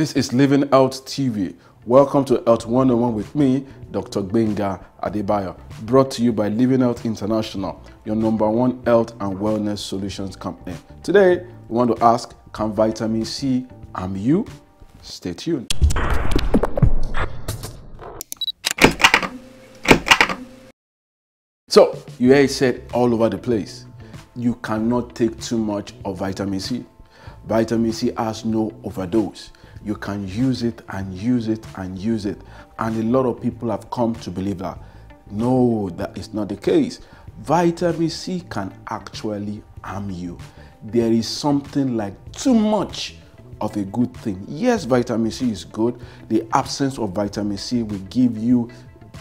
This is Living Out TV. Welcome to Health 101 with me, Dr. Gbenga Adebayo, brought to you by Livinghealth International, your number one health and wellness solutions company. Today, we want to ask Can vitamin C harm you? Stay tuned. So, you hear it said all over the place you cannot take too much of vitamin C. Vitamin C has no overdose. You can use it and use it and use it. And a lot of people have come to believe that. No, that is not the case. Vitamin C can actually harm you. There is something like too much of a good thing. Yes, vitamin C is good. The absence of vitamin C will give you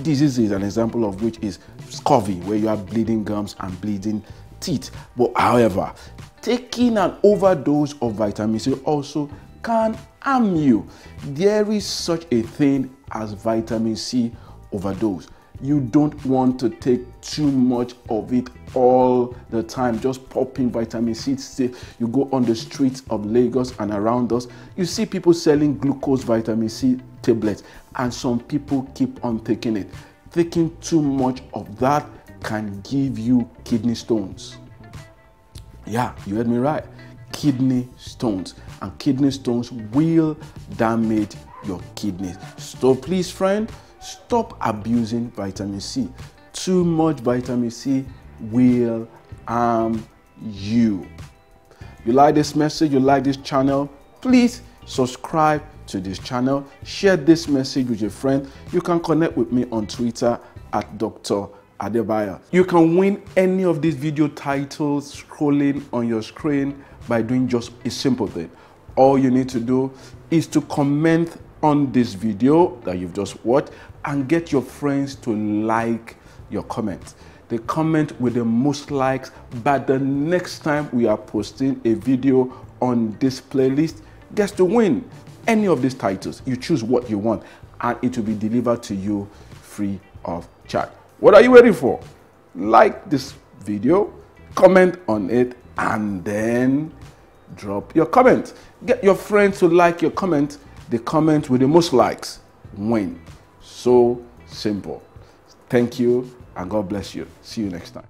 diseases, an example of which is scurvy, where you have bleeding gums and bleeding teeth. But however, taking an overdose of vitamin C also can harm you. There is such a thing as vitamin C overdose. You don't want to take too much of it all the time. Just popping vitamin C. You go on the streets of Lagos and around us, you see people selling glucose vitamin C tablets, and some people keep on taking it. Taking too much of that can give you kidney stones. Yeah, you heard me right. Kidney stones. And kidney stones will damage your kidneys. So please, friend, stop abusing vitamin C. Too much vitamin C will harm you. You like this message, you like this channel, please subscribe to this channel, share this message with your friend. You can connect with me on Twitter at Dr. Adebayo. You can win any of these video titles scrolling on your screen by doing just a simple thing. All you need to do is to comment on this video that you've just watched and get your friends to like your comment. The comment with the most likes, but the next time we are posting a video on this playlist gets to win any of these titles. You choose what you want and it will be delivered to you free of charge. What are you waiting for? Like this video, comment on it, and then drop your comment. Get your friends to like your comment. The comment with the most likes win. So simple. Thank you, and God bless you. See you next time.